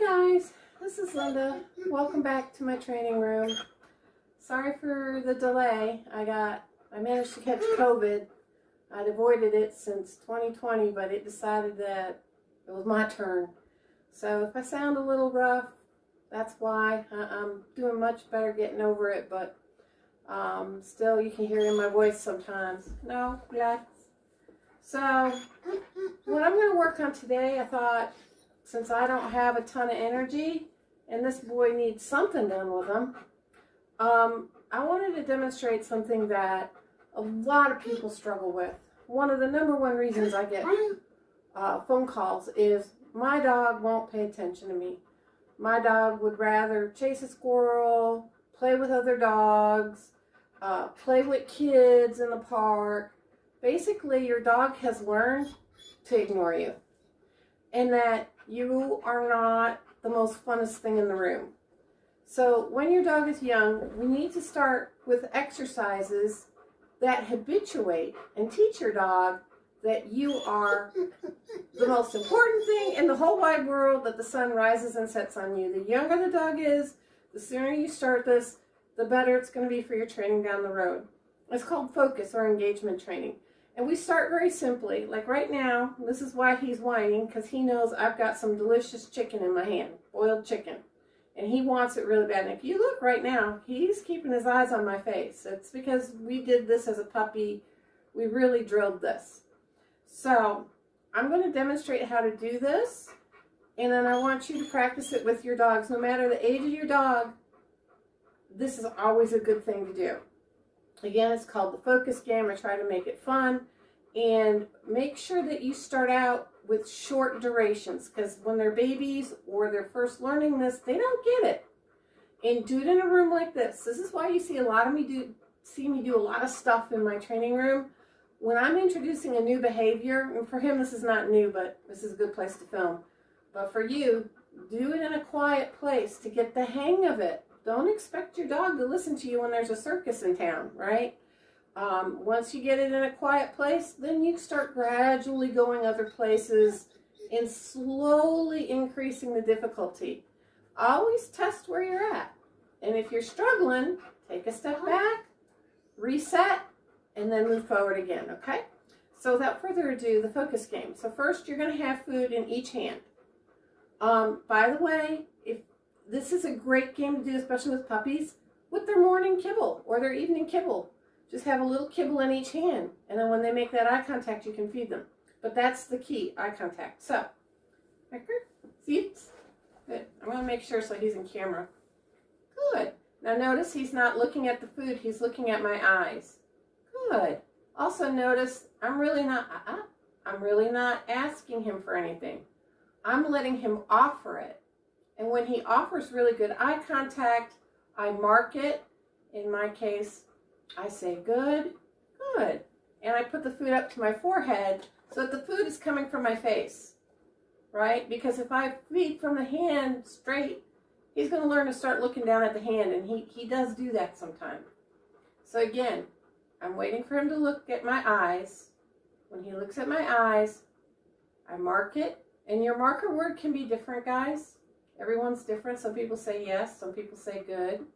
Guys, this is Linda. Welcome back to my training room. Sorry for the delay. I got, I managed to catch COVID. I'd avoided it since 2020, but it decided that it was my turn. So if I sound a little rough, that's why. I, am doing much better getting over it, but um, still you can hear in my voice sometimes. No, relax. So what I'm going to work on today, I thought since I don't have a ton of energy and this boy needs something done with him, um, I wanted to demonstrate something that a lot of people struggle with. One of the number one reasons I get uh, phone calls is my dog won't pay attention to me. My dog would rather chase a squirrel, play with other dogs, uh, play with kids in the park. Basically, your dog has learned to ignore you. And that you are not the most funnest thing in the room. So when your dog is young, we need to start with exercises that habituate and teach your dog that you are the most important thing in the whole wide world that the sun rises and sets on you. The younger the dog is, the sooner you start this, the better it's going to be for your training down the road. It's called focus or engagement training. And we start very simply. Like right now, this is why he's whining, because he knows I've got some delicious chicken in my hand, boiled chicken. And he wants it really bad. And if you look right now, he's keeping his eyes on my face. It's because we did this as a puppy. We really drilled this. So I'm going to demonstrate how to do this. And then I want you to practice it with your dogs. No matter the age of your dog, this is always a good thing to do. Again, it's called the focus game. I try to make it fun. And make sure that you start out with short durations because when they're babies or they're first learning this, they don't get it. And do it in a room like this. This is why you see a lot of me do see me do a lot of stuff in my training room. When I'm introducing a new behavior, and for him this is not new, but this is a good place to film. But for you, do it in a quiet place to get the hang of it. Don't expect your dog to listen to you when there's a circus in town, right? Um, once you get it in a quiet place, then you start gradually going other places and slowly increasing the difficulty. Always test where you're at. And if you're struggling, take a step back, reset, and then move forward again, okay? So without further ado, the focus game. So first, you're going to have food in each hand. Um, by the way, if this is a great game to do, especially with puppies, with their morning kibble or their evening kibble. Just have a little kibble in each hand. And then when they make that eye contact, you can feed them. But that's the key, eye contact. So. Good. I'm going to make sure so he's in camera. Good. Now notice he's not looking at the food. He's looking at my eyes. Good. Also notice I'm really not, uh -uh, I'm really not asking him for anything. I'm letting him offer it. And when he offers really good eye contact, I mark it. In my case, I say good, good. And I put the food up to my forehead so that the food is coming from my face, right? Because if I feed from the hand straight, he's going to learn to start looking down at the hand, and he, he does do that sometimes. So again, I'm waiting for him to look at my eyes. When he looks at my eyes, I mark it. And your marker word can be different, guys. Everyone's different. Some people say yes, some people say good.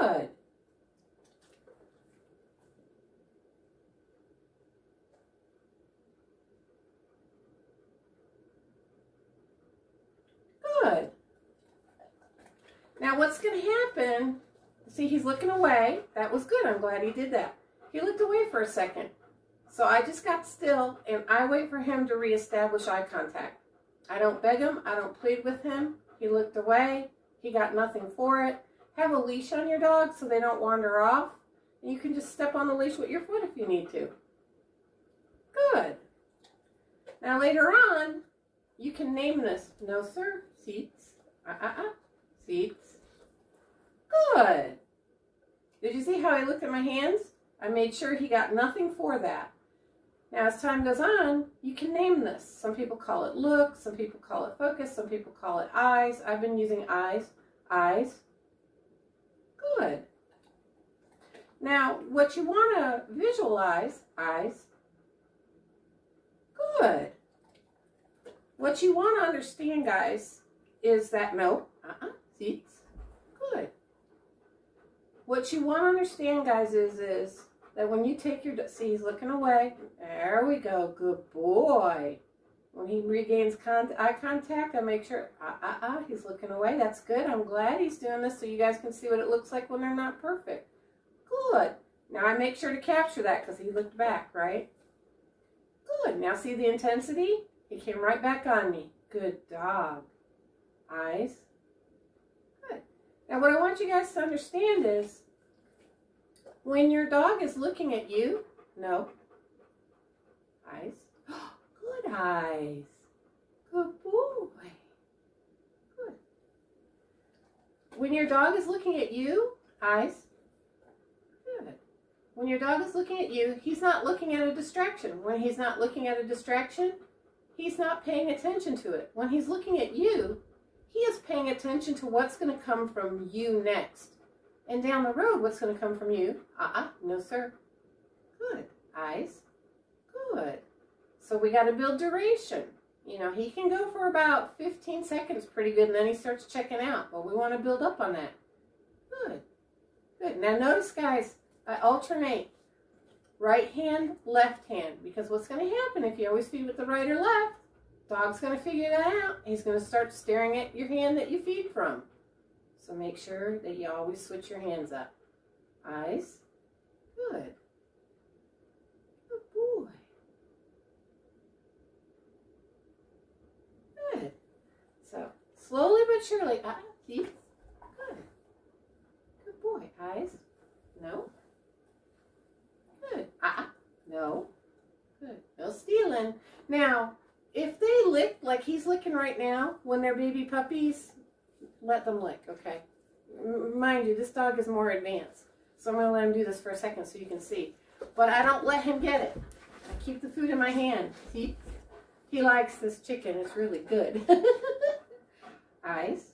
Good. Good. Now what's going to happen, see he's looking away. That was good. I'm glad he did that. He looked away for a second. So I just got still and I wait for him to reestablish eye contact. I don't beg him. I don't plead with him. He looked away. He got nothing for it. Have a leash on your dog so they don't wander off. And you can just step on the leash with your foot if you need to. Good. Now later on, you can name this. No, sir. Seats. Uh-uh-uh. Seats. Good. Did you see how I looked at my hands? I made sure he got nothing for that. Now, as time goes on, you can name this. Some people call it look, some people call it focus, some people call it eyes. I've been using eyes. Eyes. Good. Now, what you want to visualize, eyes. Good. What you want to understand, guys, is that no, uh-uh, seats, good. What you want to understand, guys, is is that when you take your, see, he's looking away. There we go, good boy. When he regains con eye contact, I make sure, ah, uh, uh, he's looking away. That's good. I'm glad he's doing this so you guys can see what it looks like when they're not perfect. Good. Now I make sure to capture that because he looked back, right? Good. Now see the intensity? He came right back on me. Good dog. Eyes. Good. Now what I want you guys to understand is when your dog is looking at you, no. Eyes. Good eyes. Good boy. Good. When your dog is looking at you, eyes. Good. When your dog is looking at you, he's not looking at a distraction. When he's not looking at a distraction, he's not paying attention to it. When he's looking at you, he is paying attention to what's going to come from you next. And down the road, what's going to come from you? Uh-uh, no sir. Good. Eyes. Good. So we got to build duration. You know, he can go for about 15 seconds pretty good, and then he starts checking out. But we want to build up on that. Good. Good. Now notice, guys, I alternate right hand, left hand. Because what's going to happen if you always feed with the right or left, dog's going to figure that out. He's going to start staring at your hand that you feed from. So make sure that you always switch your hands up. Eyes. Good. Good boy. Good. So slowly but surely. Ah, teeth. Good. Good boy. Eyes. No. Good. Ah, no. Good. No stealing. Now, if they lick like he's licking right now, when they're baby puppies, let them lick, okay? Mind you, this dog is more advanced. So I'm going to let him do this for a second so you can see. But I don't let him get it. I keep the food in my hand. See? He likes this chicken. It's really good. eyes?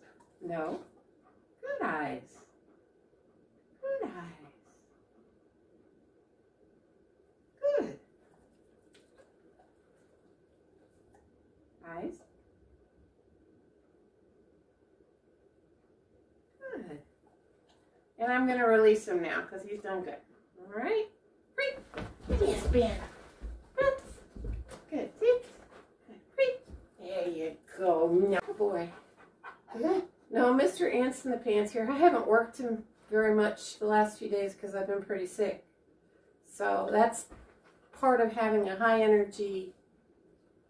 No. Good eyes. Good eyes. eyes. Good. And I'm going to release him now because he's done good. All right? Free. Yes, Ben. Good. See? Free. There you go. No, boy. No, Mr. Ants in the Pants here. I haven't worked him very much the last few days because I've been pretty sick. So that's part of having a high energy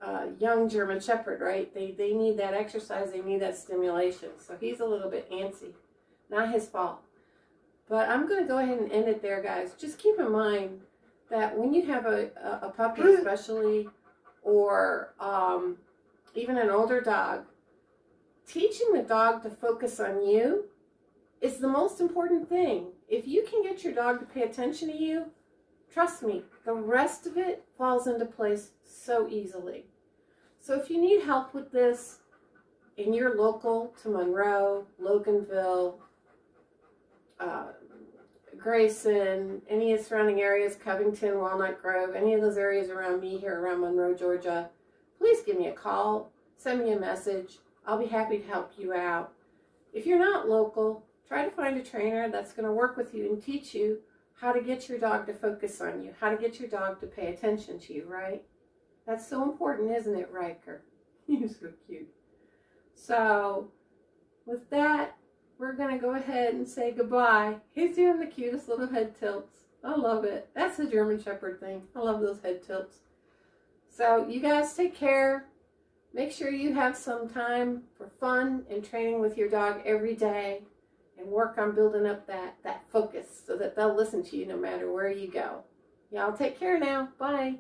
uh, young German Shepherd, right? They, they need that exercise, they need that stimulation. So he's a little bit antsy. Not his fault. But I'm going to go ahead and end it there, guys. Just keep in mind that when you have a, a, a puppy especially, or um, even an older dog, teaching the dog to focus on you is the most important thing. If you can get your dog to pay attention to you, trust me, the rest of it falls into place so easily. So if you need help with this in your local to Monroe, Loganville, uh, Grayson, any of the surrounding areas, Covington, Walnut Grove, any of those areas around me here around Monroe, Georgia, please give me a call, send me a message. I'll be happy to help you out. If you're not local, try to find a trainer that's going to work with you and teach you how to get your dog to focus on you, how to get your dog to pay attention to you, right? That's so important, isn't it, Riker? You're so cute. So, with that, we're going to go ahead and say goodbye. He's doing the cutest little head tilts. I love it. That's a German Shepherd thing. I love those head tilts. So, you guys take care. Make sure you have some time for fun and training with your dog every day and work on building up that, that focus so that they'll listen to you no matter where you go. Y'all take care now. Bye.